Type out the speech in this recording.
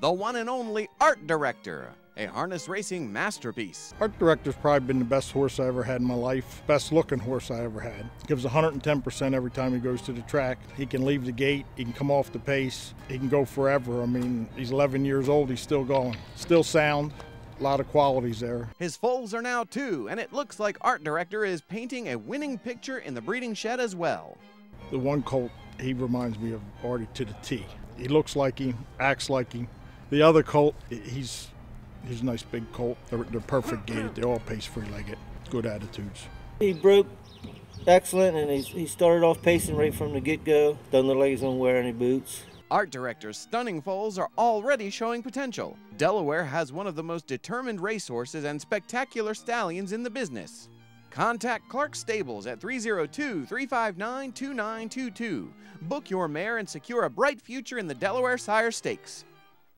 the one and only art director, a harness racing masterpiece. Art Director's probably been the best horse I ever had in my life, best looking horse I ever had. Gives 110% every time he goes to the track. He can leave the gate, he can come off the pace, he can go forever. I mean, he's 11 years old, he's still going. Still sound, a lot of qualities there. His foals are now two, and it looks like art director is painting a winning picture in the breeding shed as well. The one colt, he reminds me of Artie to the T. He looks like him, acts like him. The other colt, he's he's a nice big colt. They're, they're perfect gaited. They all pace free legged. Good attitudes. He broke excellent, and he's, he started off pacing right from the get go. Doesn't look like he's gonna wear any boots. Art Director's stunning foals are already showing potential. Delaware has one of the most determined racehorses and spectacular stallions in the business. Contact Clark Stables at 302 359 2922. Book your mare and secure a bright future in the Delaware Sire Stakes.